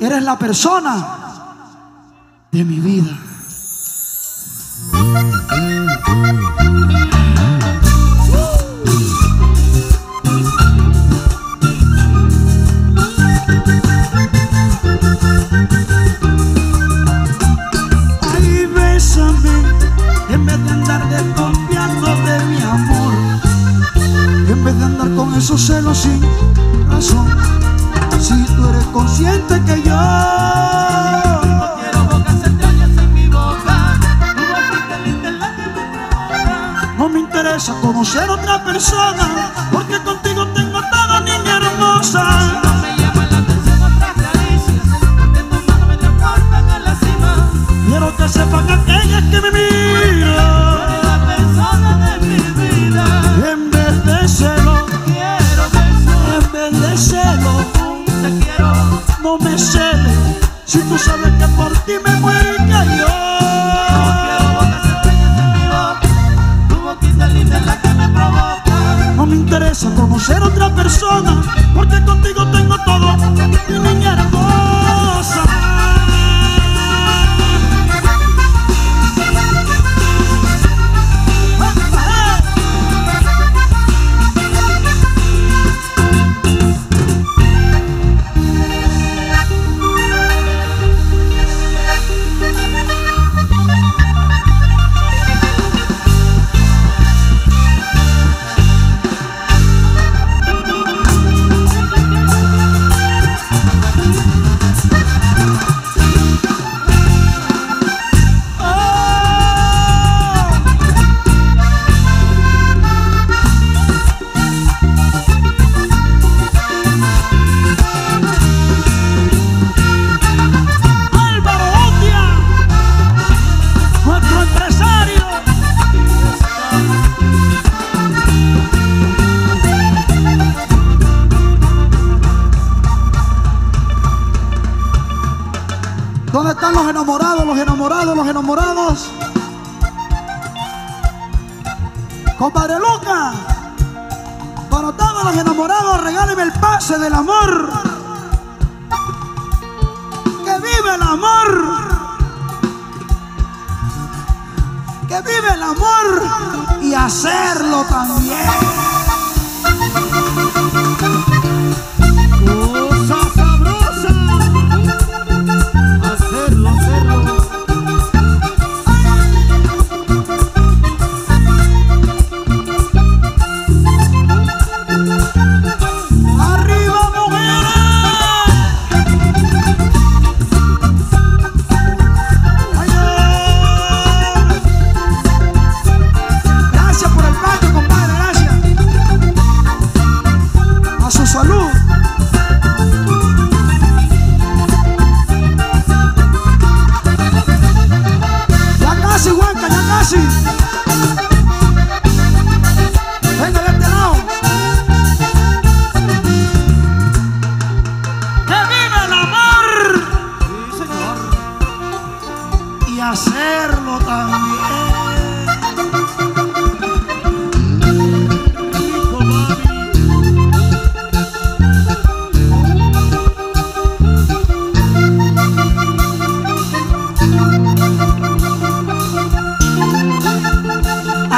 Eres la persona de mi vida. Ay, bésame, en vez de andar desconfiando de mi amor, en vez de andar con esos celos sin razón, si tú eres consciente que yo No quiero bocas extrañas en mi boca. No me interesa conocer otra persona, porque no me celes, si tú sabes que por ti me muero No quiero yo. bocas extrañas en. Tu boquita linda es la que me provoca. No me interesa conocer otra persona, porque contigo tengo todo, mi niña hermosa. ¿Dónde están los enamorados, los enamorados, los enamorados? Compadre Luca, para todos los enamorados, regáleme el pase del amor. Que vive el amor. Que vive el amor y hacerlo también.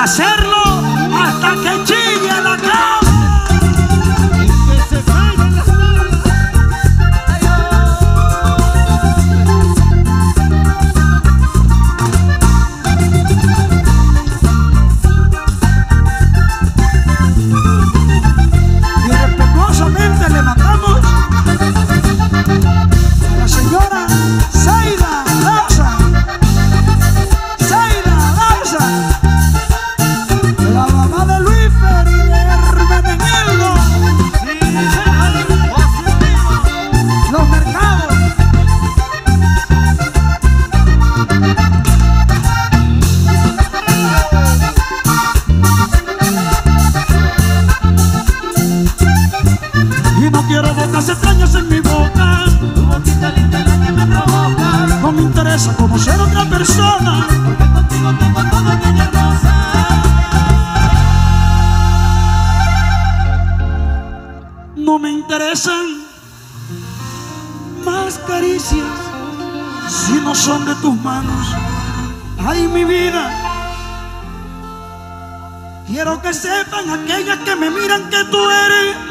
Hacerlo Me interesa conocer otra persona. Porque contigo tengo todo, niña hermosa. No me interesan más caricias si no son de tus manos? Ay, mi vida. Quiero que sepan aquellas que me miran que tú eres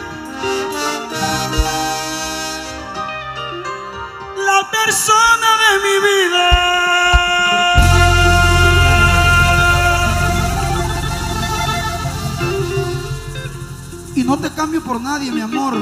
Y no te cambio por nadie, mi amor.